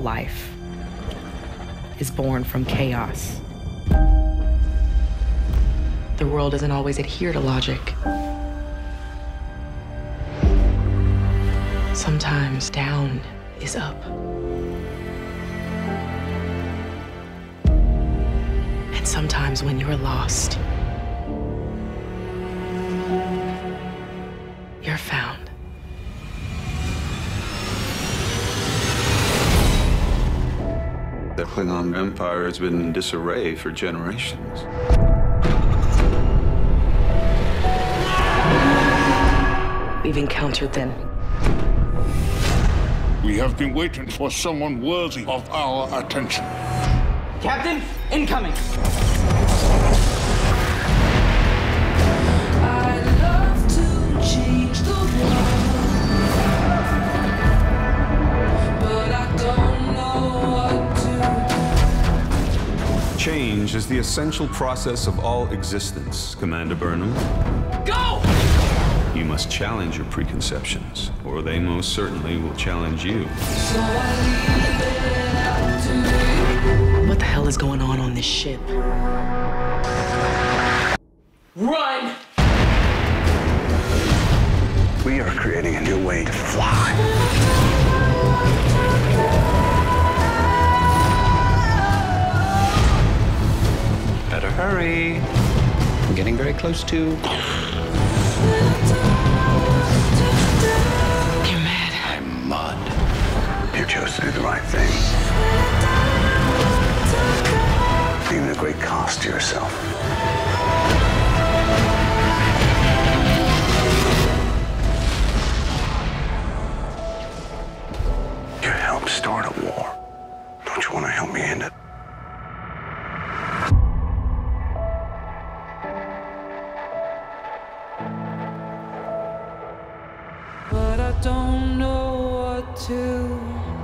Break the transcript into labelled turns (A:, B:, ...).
A: life is born from chaos. The world doesn't always adhere to logic. Sometimes down is up. And sometimes when you're lost,
B: The Klingon Empire has been in disarray for generations.
A: We've encountered them.
C: We have been waiting for someone worthy of our attention.
D: Captain, incoming.
B: Change is the essential process of all existence, Commander Burnham.
D: Go!
B: You must challenge your preconceptions, or they most certainly will challenge you.
A: What the hell is going on on this ship?
D: Run!
E: We are creating a new way to fly. I'm getting very close to.
A: You're mad.
E: I'm mud. You chose to do the right thing. Even a great cost to yourself. You helped start a
F: but I don't know what to